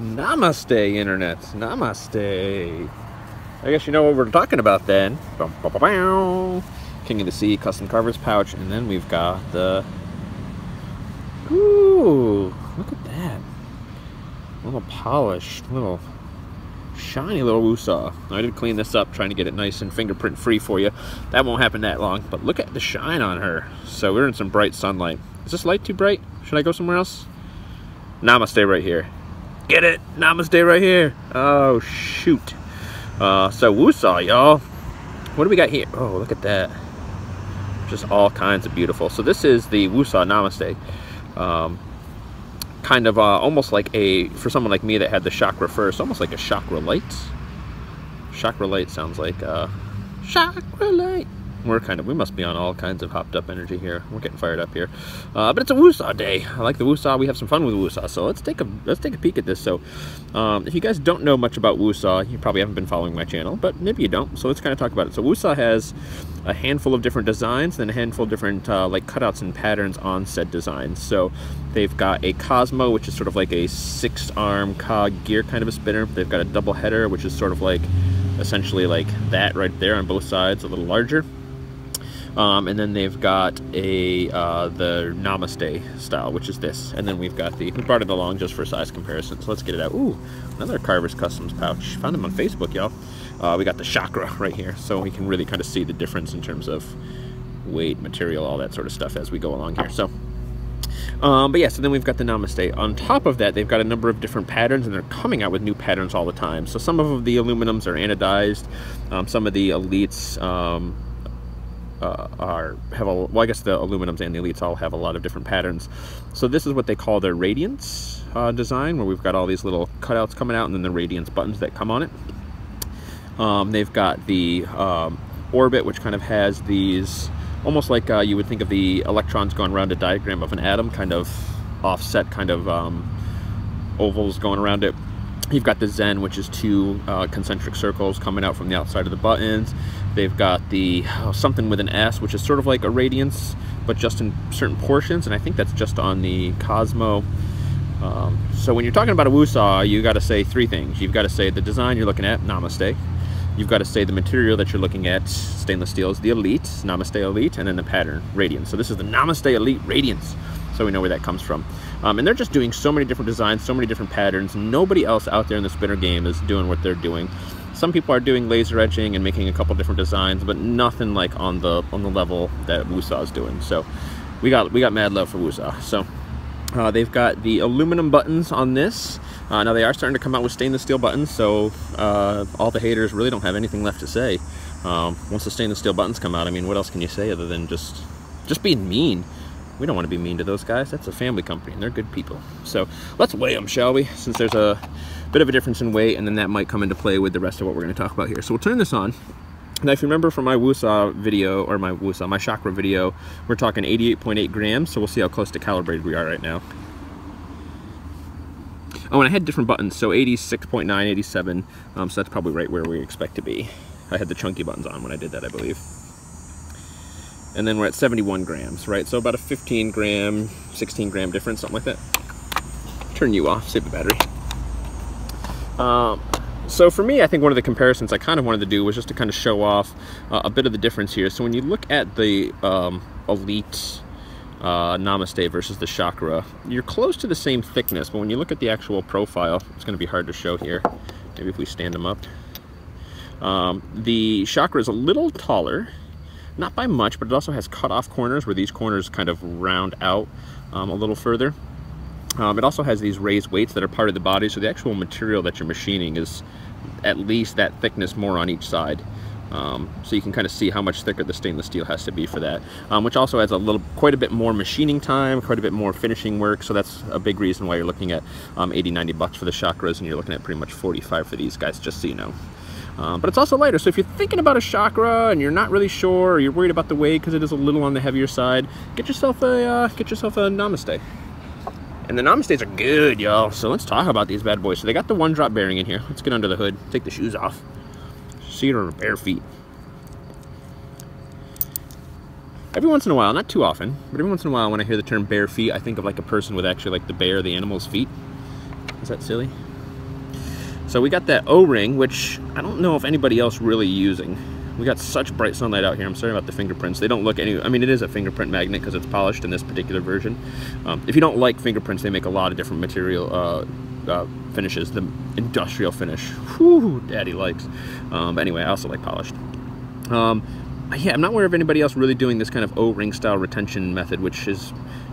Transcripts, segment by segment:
Namaste, Internet. Namaste. I guess you know what we're talking about then. King of the Sea custom carver's pouch, and then we've got the. Ooh, look at that. Little polished, little shiny little WooSah. I did clean this up, trying to get it nice and fingerprint free for you. That won't happen that long, but look at the shine on her. So we're in some bright sunlight. Is this light too bright? Should I go somewhere else? Namaste right here. Get it? Namaste right here. Oh, shoot. Uh, so WooSah, y'all. What do we got here? Oh, look at that. Just all kinds of beautiful. So this is the WooSah Namaste. Um, kind of uh, almost like a, for someone like me that had the chakra first, almost like a chakra light. Chakra light sounds like uh, chakra light we're kind of we must be on all kinds of hopped up energy here. We're getting fired up here. Uh, but it's a WooSah day. I like the WooSah we have some fun with WooSah so let's take a let's take a peek at this. So um, if you guys don't know much about WooSah you probably haven't been following my channel but maybe you don't. So let's kind of talk about it. So WooSah has a handful of different designs and a handful of different uh, like cutouts and patterns on said designs. So they've got a Cosmo which is sort of like a six arm cog gear kind of a spinner. They've got a double header which is sort of like essentially like that right there on both sides a little larger um, and then they've got a uh, the Namaste style, which is this. And then we've got the, we brought it along just for size comparison. So let's get it out. Ooh, another Carver's Customs pouch. Found them on Facebook, y'all. Uh, we got the Chakra right here. So we can really kind of see the difference in terms of weight, material, all that sort of stuff as we go along here. So um, but yeah, so then we've got the Namaste. On top of that, they've got a number of different patterns, and they're coming out with new patterns all the time. So some of the aluminums are anodized. Um, some of the elites um, uh, are have a well I guess the aluminums and the elites all have a lot of different patterns. So this is what they call their radiance uh, design where we've got all these little cutouts coming out and then the radiance buttons that come on it. Um, they've got the um, orbit which kind of has these almost like uh, you would think of the electrons going around a diagram of an atom kind of offset kind of um, ovals going around it. You've got the Zen, which is two uh, concentric circles coming out from the outside of the buttons. They've got the oh, something with an S, which is sort of like a radiance, but just in certain portions, and I think that's just on the Cosmo. Um, so when you're talking about a WooSah, you got to say three things. You've got to say the design you're looking at, Namaste. You've got to say the material that you're looking at, stainless steel is the Elite, Namaste Elite, and then the pattern, Radiance. So this is the Namaste Elite Radiance, so we know where that comes from. Um, and they're just doing so many different designs, so many different patterns. Nobody else out there in the spinner game is doing what they're doing. Some people are doing laser etching and making a couple different designs, but nothing like on the on the level that WooSah is doing. So we got we got mad love for WooSah. So uh, they've got the aluminum buttons on this. Uh, now they are starting to come out with stainless steel buttons, so uh, all the haters really don't have anything left to say. Um, once the stainless steel buttons come out, I mean, what else can you say other than just just being mean? we don't want to be mean to those guys. That's a family company and they're good people. So let's weigh them, shall we? Since there's a bit of a difference in weight and then that might come into play with the rest of what we're to talk about here. So we'll turn this on. Now, if you remember from my WooSah video, or my WooSah, my Chakra video, we're talking 88.8 grams, so we'll see how close to calibrated we are right now. Oh, and I had different buttons, so 86.9, 87, um, so that's probably right where we expect to be. I had the chunky buttons on when I did that, I believe and then we're at 71 grams, right? So about a 15 gram, 16 gram difference, something like that. Turn you off, save the battery. Um, so for me, I think one of the comparisons I kind of wanted to do was just to kind of show off uh, a bit of the difference here. So when you look at the um, Elite uh, Namaste versus the Chakra, you're close to the same thickness, but when you look at the actual profile, it's going to be hard to show here. Maybe if we stand them up. Um, the Chakra is a little taller, not by much, but it also has cut off corners where these corners kind of round out um, a little further. Um, it also has these raised weights that are part of the body, so the actual material that you're machining is at least that thickness more on each side. Um, so you can kind of see how much thicker the stainless steel has to be for that, um, which also adds a little, quite a bit more machining time, quite a bit more finishing work. So that's a big reason why you're looking at um, 80, 90 bucks for the chakras, and you're looking at pretty much 45 for these guys, just so you know. Um, but it's also lighter, so if you're thinking about a chakra and you're not really sure, or you're worried about the weight because it is a little on the heavier side, get yourself a uh, get yourself a Namaste. And the Namastes are good, y'all. So let's talk about these bad boys. So they got the one drop bearing in here. Let's get under the hood, take the shoes off. See it on bare feet. Every once in a while, not too often, but every once in a while when I hear the term bare feet, I think of like a person with actually like the bear, the animal's feet. Is that silly? So we got that O-ring, which I don't know if anybody else really using. We got such bright sunlight out here. I'm sorry about the fingerprints. They don't look any, I mean, it is a fingerprint magnet because it's polished in this particular version. Um, if you don't like fingerprints, they make a lot of different material uh, uh, finishes. The industrial finish, whew, daddy likes. Um, but anyway, I also like polished. Um, yeah, I'm not aware of anybody else really doing this kind of O-ring style retention method, which is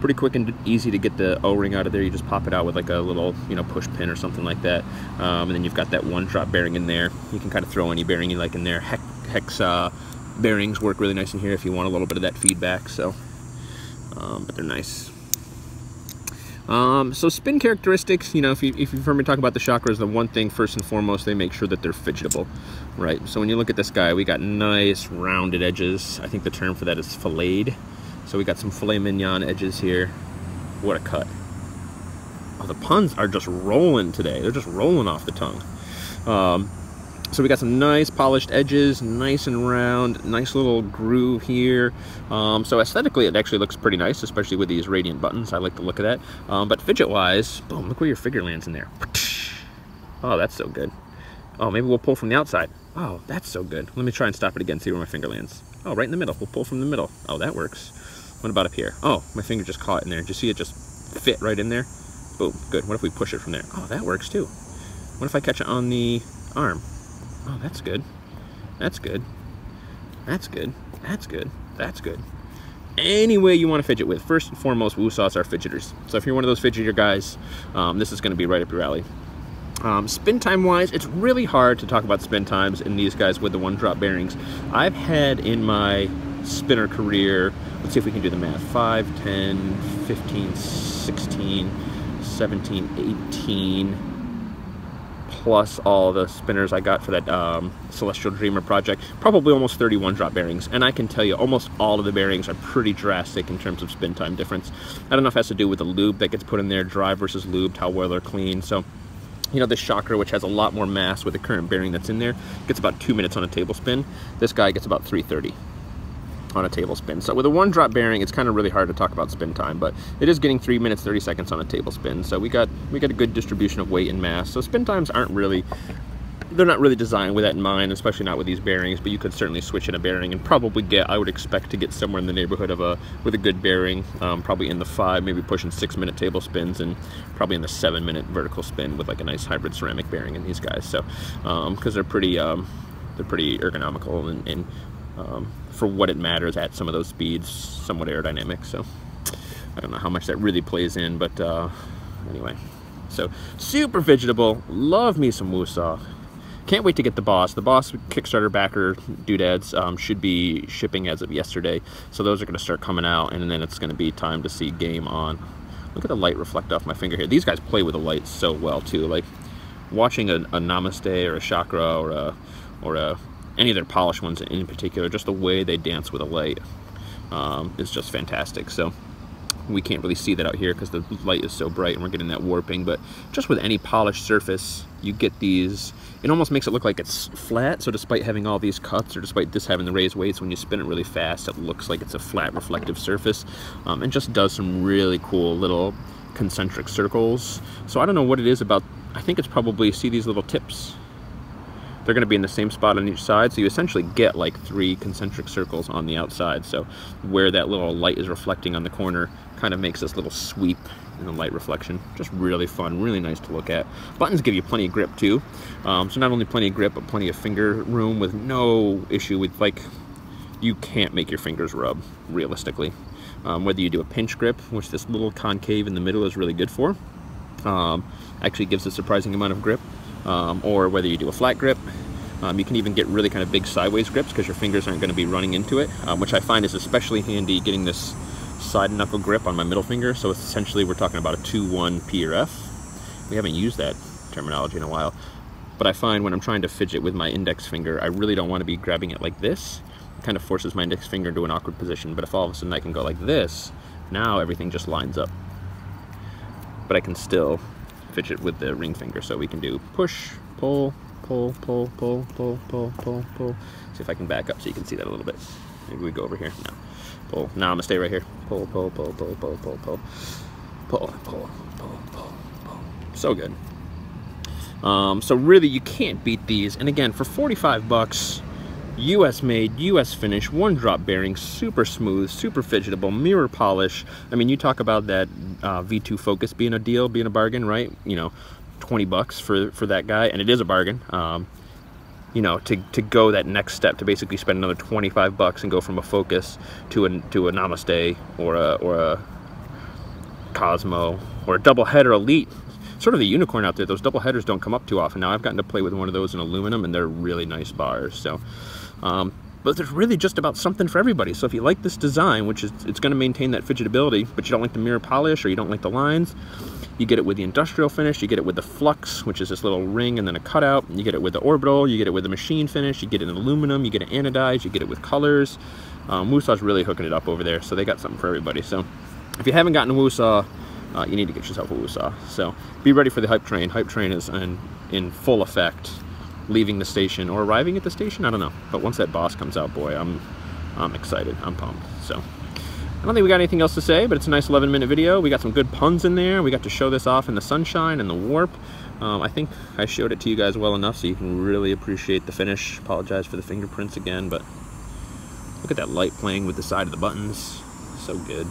pretty quick and easy to get the O-ring out of there. You just pop it out with like a little, you know, push pin or something like that. Um, and then you've got that one drop bearing in there. You can kind of throw any bearing you like in there. Hex uh, bearings work really nice in here if you want a little bit of that feedback. So, um, but they're nice. Um, so spin characteristics, you know, if, you, if you've heard me talk about the chakras, the one thing first and foremost, they make sure that they're fidgetable, right? So when you look at this guy, we got nice rounded edges. I think the term for that is filleted. So we got some filet mignon edges here. What a cut. Oh, the puns are just rolling today. They're just rolling off the tongue. Um, so we got some nice polished edges, nice and round, nice little groove here. Um, so aesthetically, it actually looks pretty nice, especially with these radiant buttons. I like the look of that. Um, but fidget-wise, boom, look where your figure lands in there. Oh, that's so good. Oh, maybe we'll pull from the outside. Oh, that's so good. Let me try and stop it again, see where my finger lands. Oh, right in the middle. We'll pull from the middle. Oh, that works. What about up here? Oh, my finger just caught in there. Did you see it just fit right in there? Boom, good. What if we push it from there? Oh, that works too. What if I catch it on the arm? Oh, that's good. That's good. That's good. That's good. That's good. Any way you want to fidget with. First and foremost, WooSahs are fidgeters. So if you're one of those fidgeter guys, um, this is going to be right up your alley. Um, spin time wise, it's really hard to talk about spin times in these guys with the one drop bearings. I've had in my spinner career, let's see if we can do the math, 5, 10, 15, 16, 17, 18, plus all the spinners I got for that um, Celestial Dreamer project, probably almost 31 drop bearings. And I can tell you almost all of the bearings are pretty drastic in terms of spin time difference. I don't know if it has to do with the lube that gets put in there, dry versus lubed, how well they're cleaned. So you know, this Chakra, which has a lot more mass with the current bearing that's in there, gets about two minutes on a table spin. This guy gets about 330 on a table spin. So with a one drop bearing, it's kind of really hard to talk about spin time, but it is getting three minutes, 30 seconds on a table spin. So we got, we got a good distribution of weight and mass. So spin times aren't really, they're not really designed with that in mind, especially not with these bearings, but you could certainly switch in a bearing and probably get, I would expect to get somewhere in the neighborhood of a, with a good bearing, um, probably in the five, maybe pushing six minute table spins and probably in the seven minute vertical spin with like a nice hybrid ceramic bearing in these guys. So, um, cause they're pretty, um, they're pretty ergonomical and, and um, for what it matters at some of those speeds, somewhat aerodynamic. So I don't know how much that really plays in, but uh, anyway. So super vegetable. Love me some WooSah. Can't wait to get the Boss. The Boss Kickstarter backer doodads um, should be shipping as of yesterday. So those are going to start coming out, and then it's going to be time to see game on. Look at the light reflect off my finger here. These guys play with the light so well too. Like watching a, a Namaste or a Chakra or a or a any of their polished ones in particular, just the way they dance with a light um, is just fantastic. So we can't really see that out here because the light is so bright and we're getting that warping, but just with any polished surface, you get these, it almost makes it look like it's flat, so despite having all these cuts, or despite this having the raised weights, when you spin it really fast, it looks like it's a flat reflective surface, um, and just does some really cool little concentric circles. So I don't know what it is about, I think it's probably, see these little tips they're going to be in the same spot on each side so you essentially get like three concentric circles on the outside. So where that little light is reflecting on the corner kind of makes this little sweep in the light reflection. Just really fun really nice to look at. Buttons give you plenty of grip too. Um, so not only plenty of grip but plenty of finger room with no issue with like you can't make your fingers rub realistically. Um, whether you do a pinch grip which this little concave in the middle is really good for um, actually gives a surprising amount of grip um, or whether you do a flat grip. Um, you can even get really kind of big sideways grips because your fingers aren't going to be running into it, um, which I find is especially handy getting this side knuckle grip on my middle finger. So essentially we're talking about a 2-1 P or F. We haven't used that terminology in a while. But I find when I'm trying to fidget with my index finger, I really don't want to be grabbing it like this. It kind of forces my index finger into an awkward position. But if all of a sudden I can go like this, now everything just lines up. But I can still fidget with the ring finger. So we can do push, pull, pull, pull, pull, pull, pull, pull, pull. See if I can back up so you can see that a little bit. Maybe we go over here. No. Pull. Now I'm gonna stay right here. Pull, pull, pull, pull, pull, pull, pull. Pull, pull, pull, pull, pull. So good. Um, so really, you can't beat these. And again, for 45 bucks, US made, US finish, one drop bearing, super smooth, super fidgetable, mirror polish. I mean, you talk about that uh, V2 Focus being a deal, being a bargain, right? You know, 20 bucks for, for that guy, and it is a bargain. Um, you know, to, to go that next step, to basically spend another 25 bucks and go from a Focus to a, to a Namaste or a, or a Cosmo or a double header Elite. Sort of the unicorn out there. Those double headers don't come up too often. Now I've gotten to play with one of those in aluminum and they're really nice bars. So, um, but there's really just about something for everybody. So if you like this design, which is it's going to maintain that fidgetability, but you don't like the mirror polish or you don't like the lines, you get it with the industrial finish, you get it with the flux, which is this little ring and then a cutout, you get it with the orbital, you get it with the machine finish, you get it in aluminum, you get it anodized, you get it with colors. Um, WooSah's really hooking it up over there, so they got something for everybody. So if you haven't gotten a WooSah, uh, you need to get yourself a WooSah. So be ready for the hype train. Hype train is in, in full effect, leaving the station or arriving at the station. I don't know. But once that boss comes out, boy, I'm I'm excited. I'm pumped. So I don't think we got anything else to say, but it's a nice 11 minute video. We got some good puns in there. We got to show this off in the sunshine and the warp. Um, I think I showed it to you guys well enough so you can really appreciate the finish. Apologize for the fingerprints again, but look at that light playing with the side of the buttons. So good.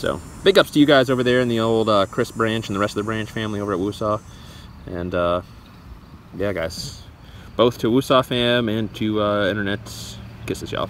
So big ups to you guys over there in the old uh, Chris branch and the rest of the branch family over at WooSah. And uh, yeah, guys, both to WooSah fam and to uh, Internet, kisses y'all.